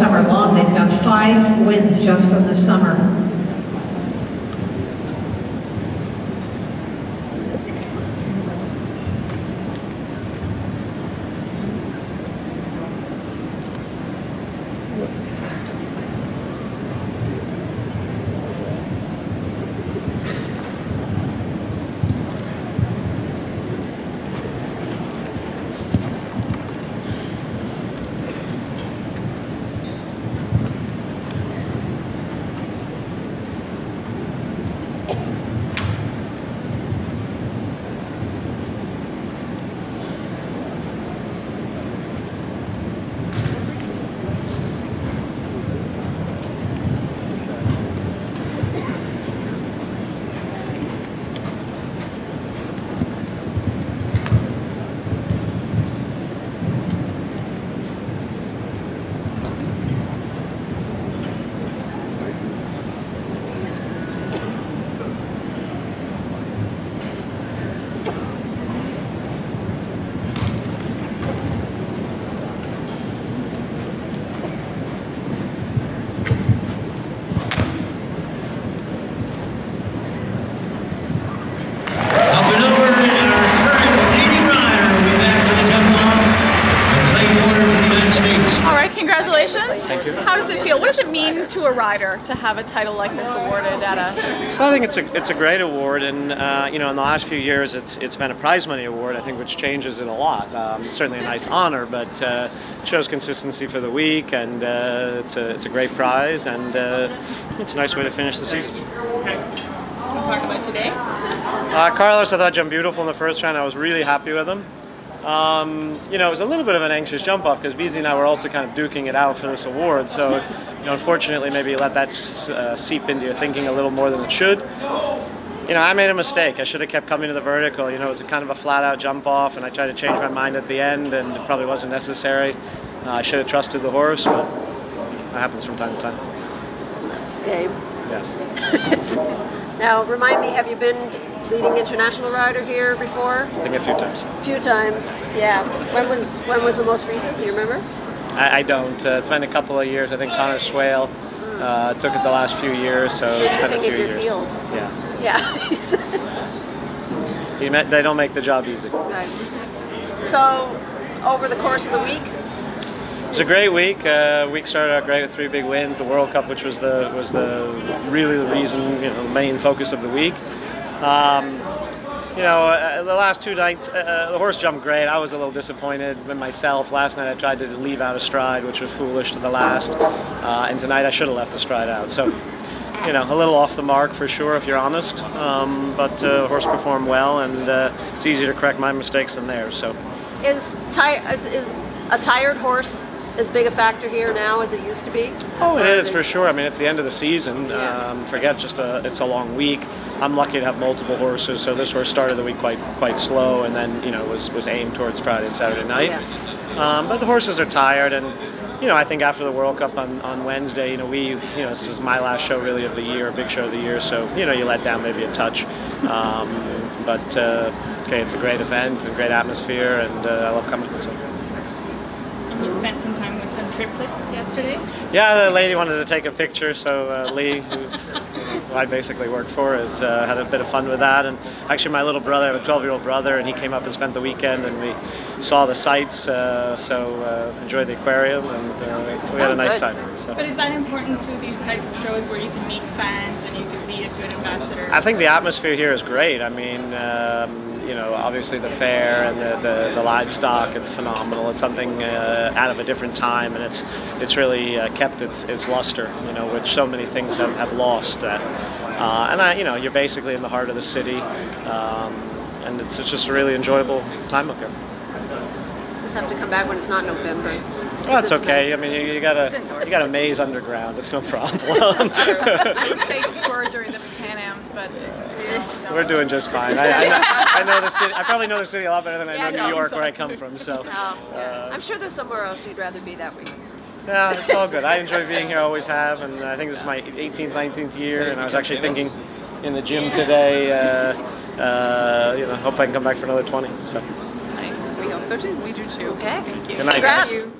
summer long. They've got five wins just from the summer. Up and over in our current leading rider, we'll be back to the jump off. And Clayton Porter from the United States. All right, congratulations. Thank you. How does it feel? What does it mean to a rider to have a title like this awarded at a? Well, I think it's a it's a great award, and uh, you know, in the last few years, it's it's been a prize money award. I think which changes it a lot. Um, it's certainly a nice honor, but uh, it shows consistency for the week, and uh, it's a it's a great prize, and uh, it's a nice way to finish the season. Can talk about today? Uh, Carlos, I thought jumped beautiful in the first round. I was really happy with him. Um, you know, it was a little bit of an anxious jump off because Beezie and I were also kind of duking it out for this award. So, you know, unfortunately, maybe let that uh, seep into your thinking a little more than it should. You know, I made a mistake. I should have kept coming to the vertical. You know, it was a kind of a flat out jump off, and I tried to change my mind at the end, and it probably wasn't necessary. Uh, I should have trusted the horse, but that happens from time to time. game. Yes. now, remind me, have you been leading international rider here before? I think a few times. A few times. Yeah. When was when was the most recent? Do you remember? I, I don't. Uh, it's been a couple of years. I think Conor Swail uh, took it the last few years, so it's been a few years. heels. Yeah. Yeah. You met, they don't make the job easy. Right. So, over the course of the week, It was a great week. Uh, week started out great with three big wins. The World Cup, which was the was the really the reason, you know, main focus of the week. Um, you know, uh, the last two nights, uh, the horse jumped great. I was a little disappointed with myself. Last night I tried to leave out a stride, which was foolish to the last. Uh, and tonight I should have left the stride out. So, you know, a little off the mark for sure, if you're honest. Um, but uh, the horse performed well, and uh, it's easier to correct my mistakes than theirs. So. is ti- is a tired horse as big a factor here now as it used to be? Oh, it is for sure. I mean, it's the end of the season. Yeah. Um, forget just a, it's a long week. I'm lucky to have multiple horses, so this horse started the week quite quite slow, and then you know was was aimed towards Friday and Saturday night. Um, but the horses are tired, and you know I think after the World Cup on, on Wednesday, you know we you know this is my last show really of the year, big show of the year, so you know you let down maybe a touch. Um, but uh, okay, it's a great event, a great atmosphere, and uh, I love coming. So. And you spent some time with some triplets yesterday. Yeah, the lady wanted to take a picture, so uh, Lee, who's who I basically work for, has uh, had a bit of fun with that. And actually, my little brother, I have a 12-year-old brother, and he came up and spent the weekend, and we saw the sights. Uh, so uh, enjoyed the aquarium, and uh, so we had Oh, a nice time. So. But is that important to these types of shows where you can meet fans and you can be a good ambassador? I think the atmosphere here is great. I mean, um, you know, obviously the fair and the, the, the livestock, it's phenomenal. It's something uh, out of a different time, and it's it's really uh, kept its, its luster, you know, which so many things have, have lost. That, uh, and I, you know, you're basically in the heart of the city, um, and it's, it's just a really enjoyable time up here. Just have to come back when it's not November. Well, that's It's okay. nice. I mean, you, you gotta indoors. you got a maze underground. It's no problem. I would say tour during the but don't. We're doing just fine. I, I, know, I know the city. I probably know the city a lot better than I know no, New York, where I come from. So. Oh, I'm sure there's somewhere else you'd rather be that week. Yeah, it's all good. I enjoy being here, I always have, and I think this is my 18th, 19th year, and I was actually thinking in the gym today, uh, uh, you know, hope I can come back for another 20. So, Nice. We hope so too. We do too. Okay. Thank you. good night, guys. Congrats.